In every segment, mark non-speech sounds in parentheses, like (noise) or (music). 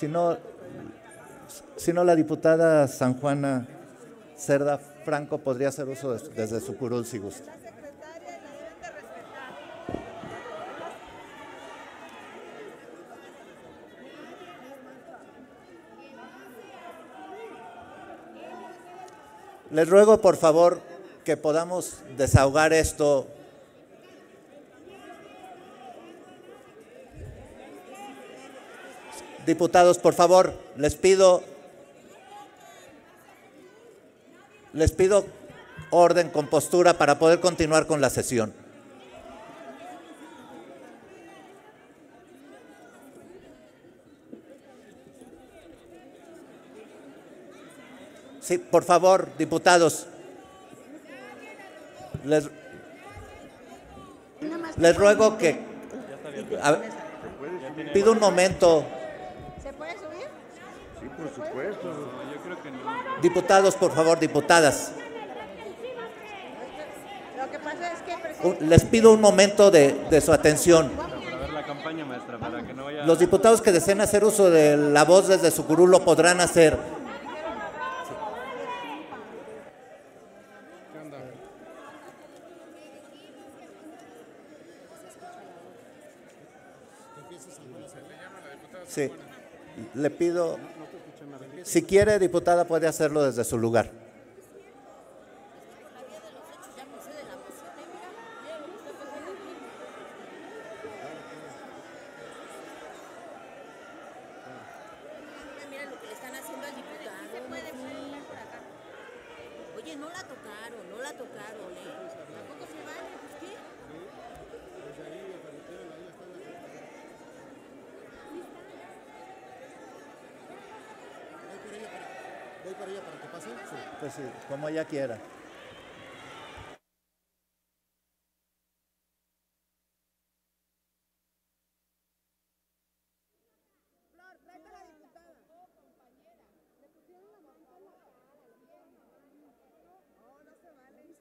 Si no, la diputada San Juana Cerda Franco podría hacer uso de- desde su curul si gusta. Les ruego por favor que podamos desahogar esto. Diputados, por favor, les pido les pido orden con postura para poder continuar con la sesión. Sí, por favor, diputados. Les, les ruego que... a pido un momento. ¿Se puede subir? Sí, por supuesto. Diputados, por favor, diputadas. Les pido un momento de, de su atención. Los diputados que deseen hacer uso de la voz desde su curul lo podrán hacer. Sí, le pido, si quiere, diputada, puede hacerlo desde su lugar. No la tocaron, no la tocaron, ¿eh? Tampoco se vale, pues qué. ¿Voy para allá para que pase? Sí. Pues sí, como ella quiera.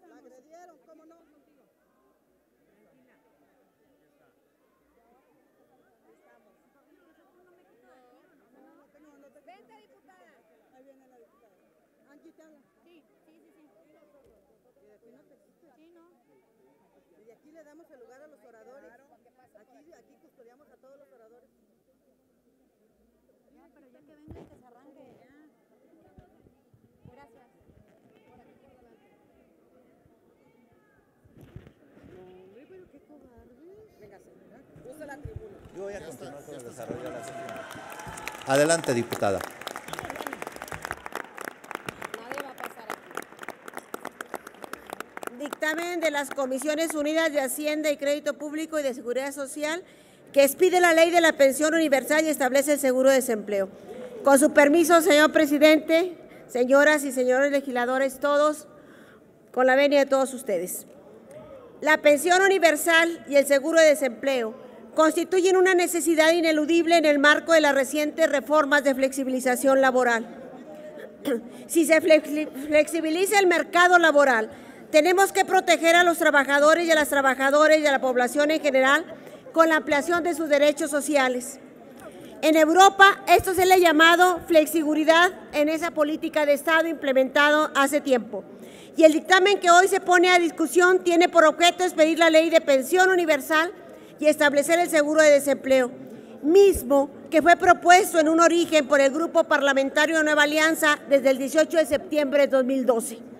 la agredieron, ¿cómo no? Vente, diputada. Ahí viene la diputada. Angie te habla. Sí, sí, sí, sí. ¿Y de aquí no te existe? Sí, no. Y de aquí le damos el lugar a los oradores. Aquí, aquí custodiamos a todos los oradores. Ya, pero ya que venga y que se arranque. Gracias. Venga, señora. Usa la tribuna. Yo voy a continuar con el desarrollo de la sesión. Adelante, diputada. Nadie va a pasar aquí. Dictamen de las Comisiones Unidas de Hacienda y Crédito Público y de Seguridad Social que expide la ley de la pensión universal y establece el seguro de desempleo. Con su permiso, señor presidente, señoras y señores legisladores, todos, con la venia de todos ustedes. La pensión universal y el seguro de desempleo constituyen una necesidad ineludible en el marco de las recientes reformas de flexibilización laboral. (clears throat) Si se flexi- flexibiliza el mercado laboral, tenemos que proteger a los trabajadores y a las trabajadoras y a la población en general con la ampliación de sus derechos sociales. En Europa, esto se le ha llamado flexiguridad en esa política de Estado implementado hace tiempo. Y el dictamen que hoy se pone a discusión tiene por objeto expedir la ley de pensión universal y establecer el seguro de desempleo, mismo que fue propuesto en un origen por el Grupo Parlamentario Nueva Alianza desde el 18 de septiembre de 2012.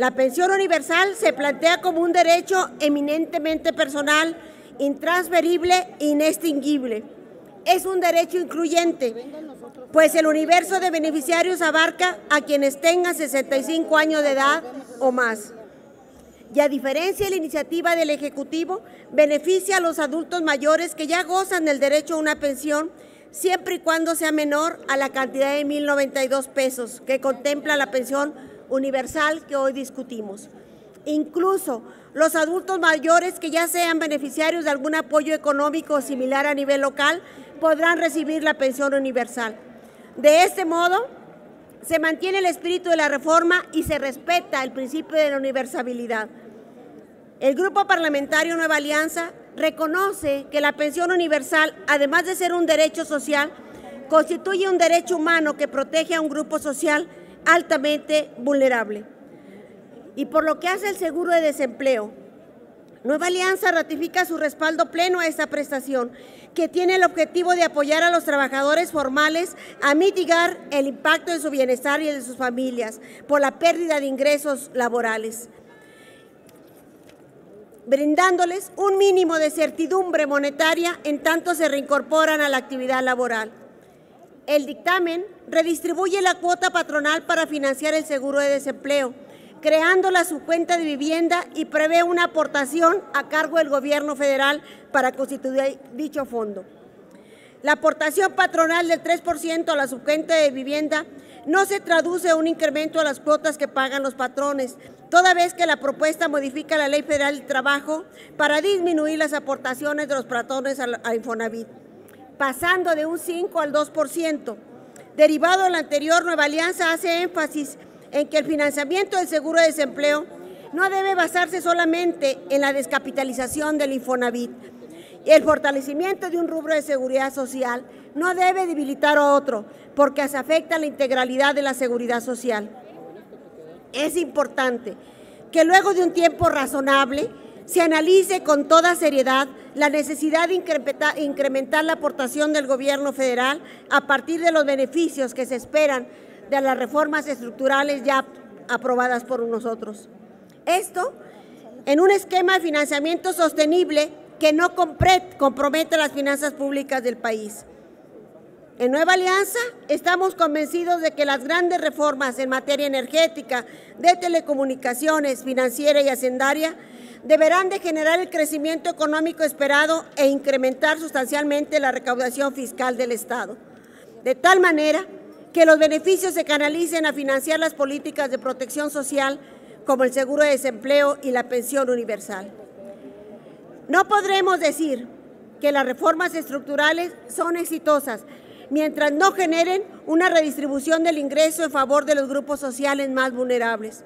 La pensión universal se plantea como un derecho eminentemente personal, intransferible e inextinguible. Es un derecho incluyente, pues el universo de beneficiarios abarca a quienes tengan 65 años de edad o más. Y a diferencia de la iniciativa del Ejecutivo, beneficia a los adultos mayores que ya gozan del derecho a una pensión siempre y cuando sea menor a la cantidad de 1.092 pesos que contempla la pensión universal que hoy discutimos. Incluso los adultos mayores que ya sean beneficiarios de algún apoyo económico similar a nivel local podrán recibir la pensión universal. De este modo, se mantiene el espíritu de la reforma y se respeta el principio de la universalidad. El Grupo Parlamentario Nueva Alianza reconoce que la pensión universal, además de ser un derecho social, constituye un derecho humano que protege a un grupo social altamente vulnerable. Y por lo que hace el seguro de desempleo, Nueva Alianza ratifica su respaldo pleno a esta prestación, que tiene el objetivo de apoyar a los trabajadores formales a mitigar el impacto de su bienestar y de sus familias por la pérdida de ingresos laborales, brindándoles un mínimo de certidumbre monetaria en tanto se reincorporan a la actividad laboral. El dictamen redistribuye la cuota patronal para financiar el seguro de desempleo, creándola su cuenta de vivienda y prevé una aportación a cargo del gobierno federal para constituir dicho fondo. La aportación patronal del 3% a la subcuenta de vivienda no se traduce en un incremento a las cuotas que pagan los patrones, toda vez que la propuesta modifica la Ley Federal del Trabajo para disminuir las aportaciones de los patrones a Infonavit, pasando de un 5 al 2%. Derivado de la anterior, Nueva Alianza hace énfasis en que el financiamiento del seguro de desempleo no debe basarse solamente en la descapitalización del Infonavit. El fortalecimiento de un rubro de seguridad social no debe debilitar a otro, porque se afecta la integralidad de la seguridad social. Es importante que luego de un tiempo razonable se analice con toda seriedad la necesidad de incrementar la aportación del gobierno federal a partir de los beneficios que se esperan de las reformas estructurales ya aprobadas por nosotros. Esto en un esquema de financiamiento sostenible que no compromete las finanzas públicas del país. En Nueva Alianza estamos convencidos de que las grandes reformas en materia energética, de telecomunicaciones, financiera y hacendaria deberán de generar el crecimiento económico esperado e incrementar sustancialmente la recaudación fiscal del Estado. De tal manera que los beneficios se canalicen a financiar las políticas de protección social como el seguro de desempleo y la pensión universal. No podremos decir que las reformas estructurales son exitosas mientras no generen una redistribución del ingreso en favor de los grupos sociales más vulnerables.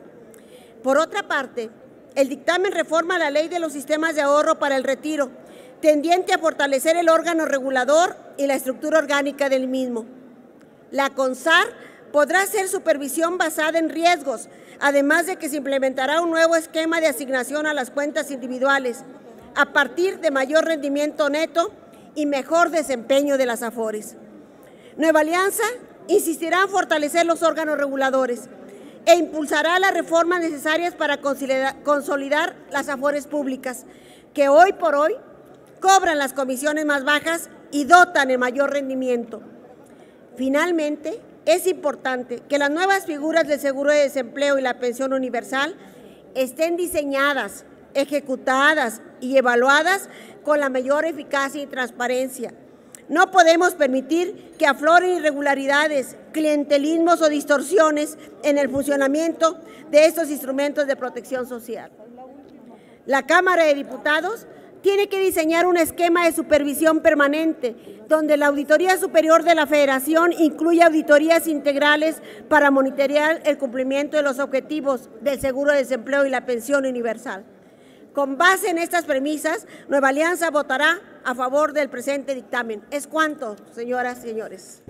Por otra parte, el dictamen reforma la ley de los sistemas de ahorro para el retiro, tendiente a fortalecer el órgano regulador y la estructura orgánica del mismo. La CONSAR podrá hacer supervisión basada en riesgos, además de que se implementará un nuevo esquema de asignación a las cuentas individuales a partir de mayor rendimiento neto y mejor desempeño de las AFORES. Nueva Alianza insistirá en fortalecer los órganos reguladores e impulsará las reformas necesarias para consolidar las AFORES públicas, que hoy por hoy cobran las comisiones más bajas y dotan el mayor rendimiento. Finalmente, es importante que las nuevas figuras del seguro de desempleo y la pensión universal estén diseñadas, ejecutadas y evaluadas con la mayor eficacia y transparencia. No podemos permitir que afloren irregularidades, clientelismos o distorsiones en el funcionamiento de estos instrumentos de protección social. La Cámara de Diputados tiene que diseñar un esquema de supervisión permanente, donde la Auditoría Superior de la Federación incluye auditorías integrales para monitorear el cumplimiento de los objetivos del seguro de desempleo y la pensión universal. Con base en estas premisas, Nueva Alianza votará a favor del presente dictamen. Es cuanto, señoras y señores.